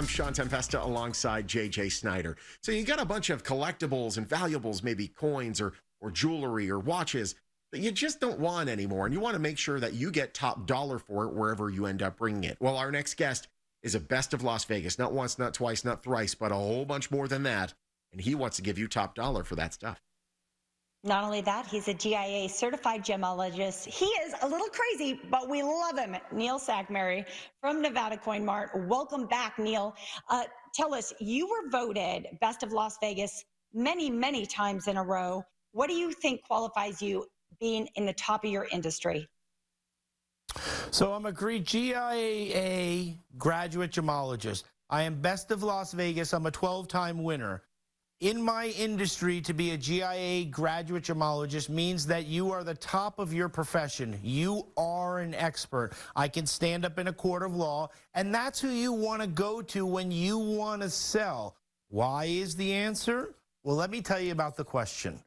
I'm Sean Tempesta alongside JJ Snyder. So you got a bunch of collectibles and valuables, maybe coins or or jewelry or watches that you just don't want anymore, and you want to make sure that you get top dollar for it wherever you end up bringing it. Well, our next guest is a best of Las Vegas, not once, not twice, not thrice, but a whole bunch more than that, and he wants to give you top dollar for that stuff. Not only that, he's a GIA certified gemologist. He is a little crazy, but we love him. Neil Sackmary from Nevada Coin Mart. Welcome back, Neil. Uh, tell us, you were voted best of Las Vegas many, many times in a row. What do you think qualifies you being in the top of your industry? So I'm a GIA graduate gemologist. I am best of Las Vegas. I'm a 12 time winner in my industry, to be a GIA graduate gemologist means that you are the top of your profession. You are an expert. I can stand up in a court of law, and that's who you want to go to when you want to sell. Why is the answer? Well, let me tell you about the question.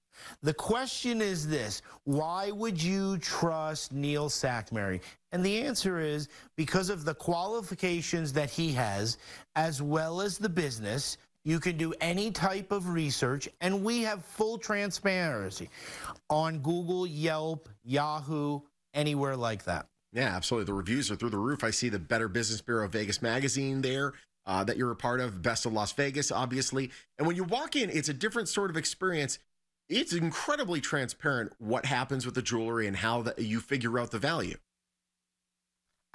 The question is this Why would you trust Neil Sackmary? And the answer is because of the qualifications that he has, as well as the business. You can do any type of research, and we have full transparency on Google, Yelp, Yahoo, anywhere like that. Yeah, absolutely. The reviews are through the roof. I see the Better Business Bureau of Vegas magazine there uh, that you're a part of, Best of Las Vegas, obviously. And when you walk in, it's a different sort of experience. It's incredibly transparent what happens with the jewelry and how the, you figure out the value.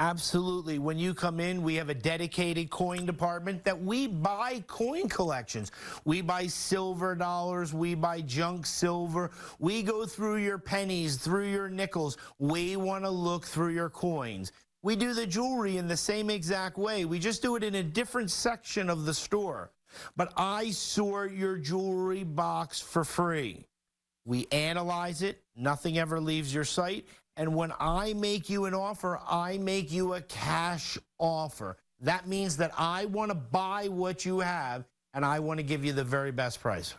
Absolutely. When you come in, we have a dedicated coin department that we buy coin collections. We buy silver dollars, we buy junk silver. We go through your pennies, through your nickels. We want to look through your coins. We do the jewelry in the same exact way. We just do it in a different section of the store. But I sort your jewelry box for free. We analyze it, nothing ever leaves your site, and when I make you an offer, I make you a cash offer. That means that I want to buy what you have and I want to give you the very best price.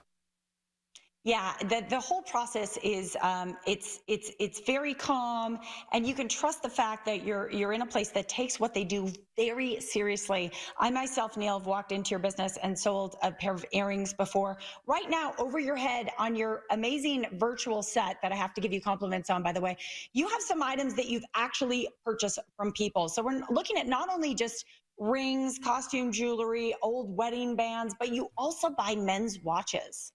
Yeah, the, the whole process is um, it's it's it's very calm, and you can trust the fact that you're you're in a place that takes what they do very seriously. I myself, Neil, have walked into your business and sold a pair of earrings before. Right now, over your head on your amazing virtual set that I have to give you compliments on, by the way, you have some items that you've actually purchased from people. So we're looking at not only just rings, costume jewelry, old wedding bands, but you also buy men's watches.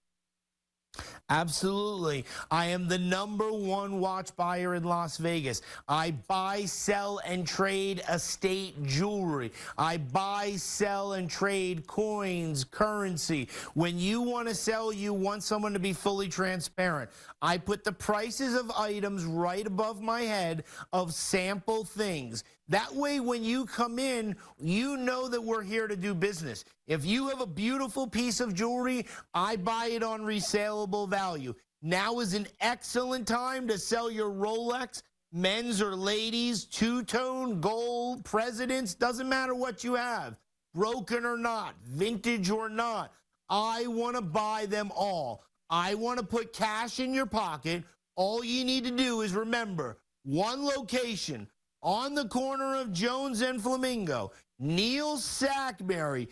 Absolutely. I am the number one watch buyer in Las Vegas. I buy, sell, and trade estate jewelry. I buy, sell, and trade coins, currency. When you want to sell, you want someone to be fully transparent. I put the prices of items right above my head of sample things. That way, when you come in, you know that we're here to do business. If you have a beautiful piece of jewelry, I buy it on resaleable value. Now is an excellent time to sell your Rolex, men's or ladies, two tone, gold, presidents, doesn't matter what you have, broken or not, vintage or not. I want to buy them all. I want to put cash in your pocket. All you need to do is remember one location on the corner of Jones and Flamingo, Neil Sackmary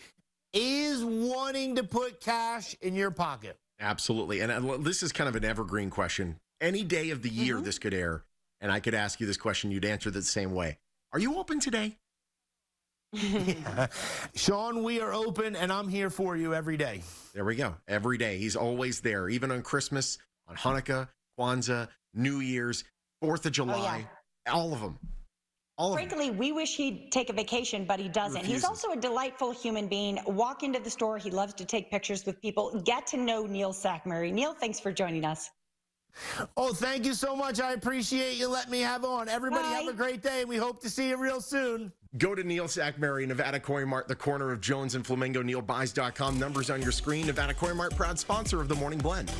is wanting to put cash in your pocket. Absolutely. And uh, this is kind of an evergreen question. Any day of the year mm-hmm. this could air, and I could ask you this question, you'd answer the same way. Are you open today? yeah. Sean, we are open and I'm here for you every day. There we go. Every day. He's always there, even on Christmas, on Hanukkah, Kwanzaa, New Year's, 4th of July, oh, yeah. all of them. All Frankly, we wish he'd take a vacation, but he doesn't. Refuses. He's also a delightful human being. Walk into the store. He loves to take pictures with people. Get to know Neil Sackmary. Neil, thanks for joining us. Oh, thank you so much. I appreciate you letting me have on. Everybody Bye. have a great day. We hope to see you real soon. Go to Neil Sackmary, Nevada Coin Mart, the corner of Jones and Flamingo, neilbuys.com. Numbers on your screen. Nevada Coin Mart, proud sponsor of the Morning Blend.